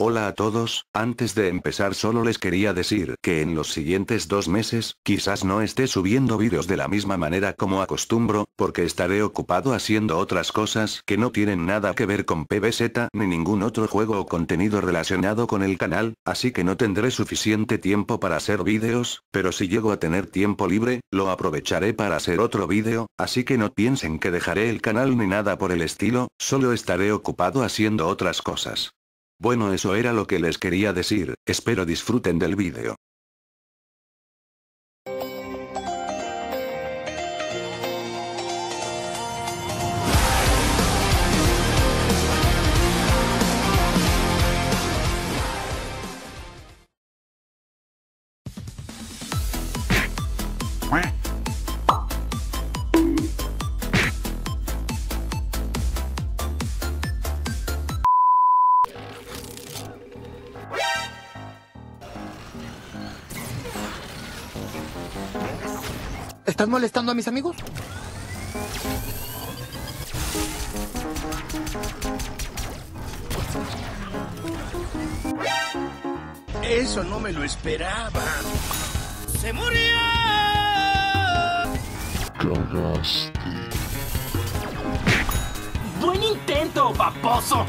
Hola a todos, antes de empezar solo les quería decir que en los siguientes dos meses, quizás no esté subiendo vídeos de la misma manera como acostumbro, porque estaré ocupado haciendo otras cosas que no tienen nada que ver con PBZ ni ningún otro juego o contenido relacionado con el canal, así que no tendré suficiente tiempo para hacer vídeos, pero si llego a tener tiempo libre, lo aprovecharé para hacer otro vídeo, así que no piensen que dejaré el canal ni nada por el estilo, solo estaré ocupado haciendo otras cosas. Bueno eso era lo que les quería decir, espero disfruten del vídeo. ¿Estás molestando a mis amigos? Eso no me lo esperaba. ¡Se murió! ¡Buen intento, paposo!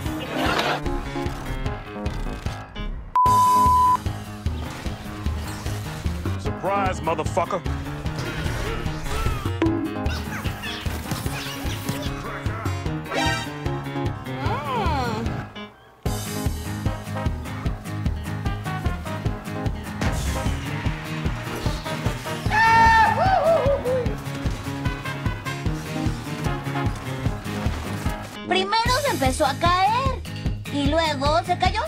Surprise, motherfucker. Se empezó a caer y luego se cayó.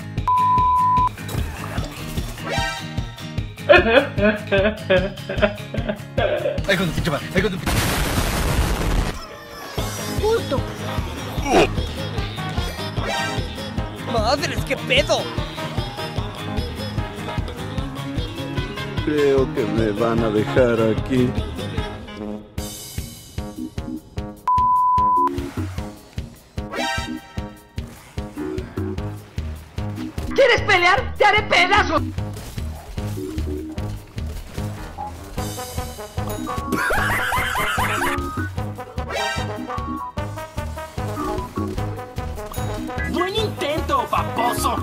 Ahí con tu pinche madre, ahí con tu pinche... Justo. ¡Madres, qué pedo! Creo que me van a dejar aquí. ¿Quieres pelear? ¡Te haré pedazos! ¡Buen intento, paposo!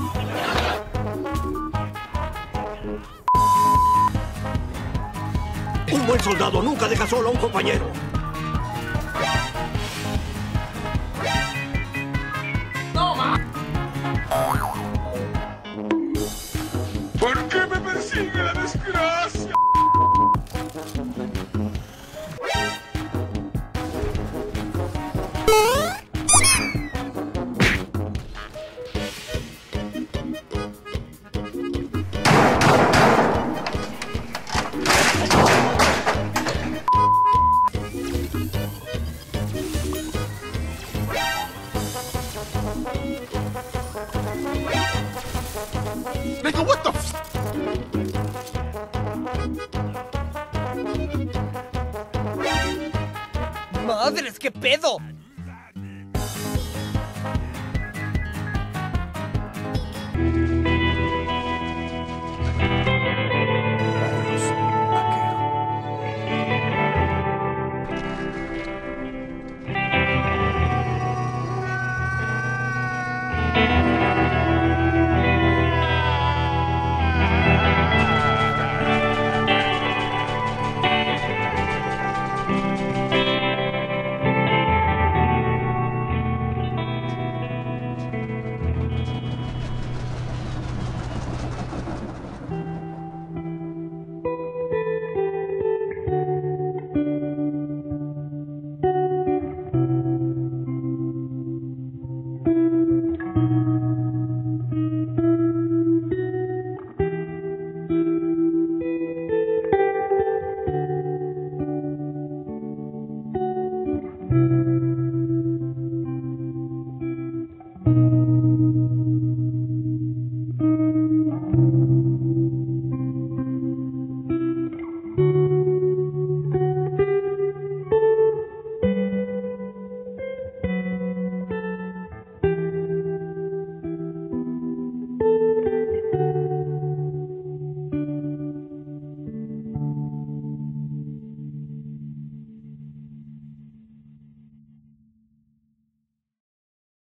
Un buen soldado nunca deja solo a un compañero. Nigga, what the f... ¡Madres, qué pedo!